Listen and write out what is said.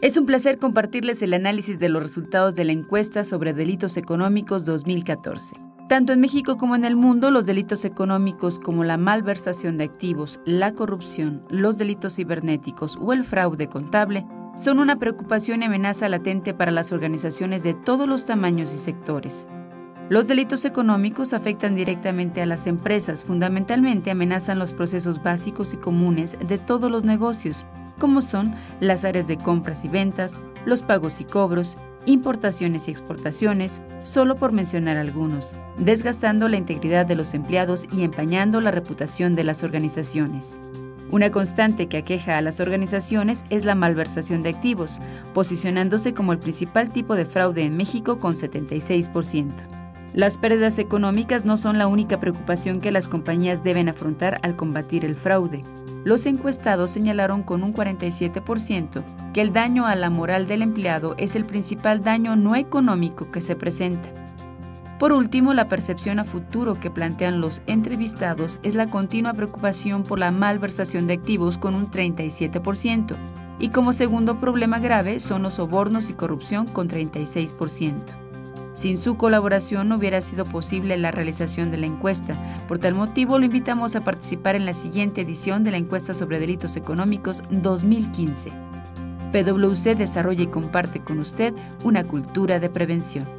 Es un placer compartirles el análisis de los resultados de la encuesta sobre delitos económicos 2014. Tanto en México como en el mundo, los delitos económicos como la malversación de activos, la corrupción, los delitos cibernéticos o el fraude contable son una preocupación y amenaza latente para las organizaciones de todos los tamaños y sectores. Los delitos económicos afectan directamente a las empresas, fundamentalmente amenazan los procesos básicos y comunes de todos los negocios, como son las áreas de compras y ventas, los pagos y cobros, importaciones y exportaciones, solo por mencionar algunos, desgastando la integridad de los empleados y empañando la reputación de las organizaciones. Una constante que aqueja a las organizaciones es la malversación de activos, posicionándose como el principal tipo de fraude en México con 76%. Las pérdidas económicas no son la única preocupación que las compañías deben afrontar al combatir el fraude. Los encuestados señalaron con un 47% que el daño a la moral del empleado es el principal daño no económico que se presenta. Por último, la percepción a futuro que plantean los entrevistados es la continua preocupación por la malversación de activos con un 37%, y como segundo problema grave son los sobornos y corrupción con 36%. Sin su colaboración no hubiera sido posible la realización de la encuesta. Por tal motivo, lo invitamos a participar en la siguiente edición de la encuesta sobre delitos económicos 2015. PwC desarrolla y comparte con usted una cultura de prevención.